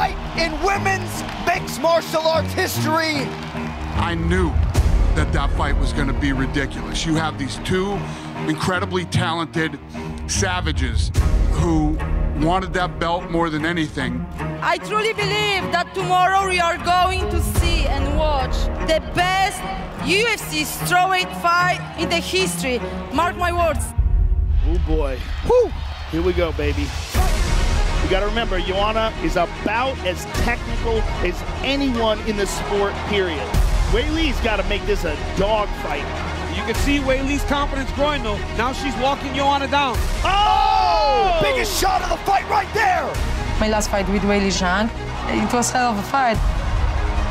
fight in women's mixed martial arts history. I knew that that fight was going to be ridiculous. You have these two incredibly talented savages who wanted that belt more than anything. I truly believe that tomorrow we are going to see and watch the best UFC strawweight fight in the history. Mark my words. Oh boy. Whew. Here we go, baby. You got to remember, Joanna is about as technical as anyone in the sport, period. Weili's got to make this a dog fight. You can see Weili's confidence growing, though. Now she's walking Joanna down. Oh! oh! Biggest shot of the fight right there! My last fight with Weili Zhang, it was hell of a fight.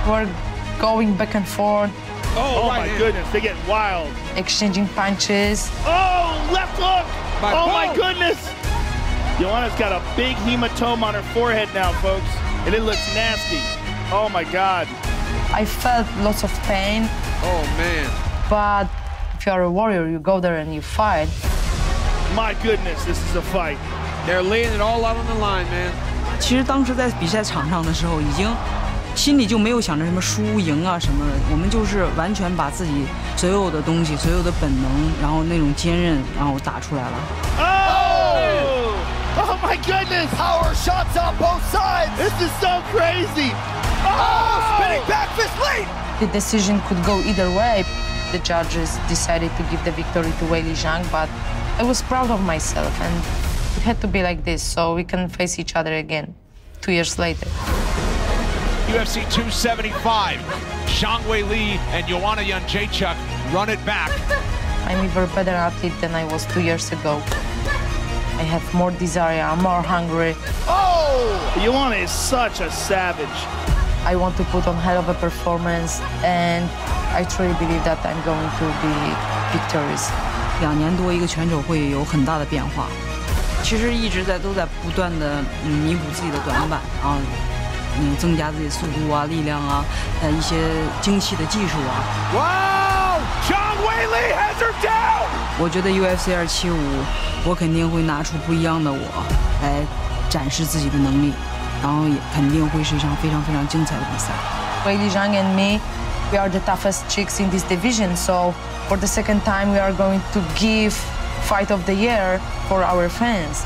We're going back and forth. Oh, Oh, my hand. goodness, they get wild. exchanging punches. Oh, left hook! By oh my goodness! Joanna's got a big hematoma on her forehead now, folks, and it looks nasty. Oh my God. I felt lots of pain, Oh, man. but if you're a warrior, you go there and you fight. My goodness, this is a fight. They're laying it all out on the line, man. 其实当时在比赛场上的时候，已经心里就没有想着什么输赢啊什么的，我们就是完全把自己所有的东西、所有的本能，然后那种坚韧，然后打出来了。 Oh! Oh my goodness! Power shots on both sides. This is so crazy! Oh, oh! spinning back fist lead. The decision could go either way. The judges decided to give the victory to Weili Zhang, but I was proud of myself, and it had to be like this so we can face each other again two years later. UFC 275. Zhang Weili and Joanna Jędrzejczyk run it back. I'm even better athlete than I was two years ago. I have more desire, I'm more hungry. Oh! Joanna is such a savage. I want to put on hell of a performance, and I truly believe that I'm going to be victorious. 两年多，一个拳手会有很大的变化。其实一直在都在不断的弥补自己的短板啊，嗯，增加自己速度啊、力量啊，呃，一些精细的技术啊。Wow! Zhang Weili has her down. 我觉得 UFC 二七五，我肯定会拿出不一样的我来展示自己的能力，然后也肯定会是一场非常非常精彩的比赛。Weili Zhang and me, we are the toughest chicks in this division, so for the second time we are going to give fight of the year for our fans.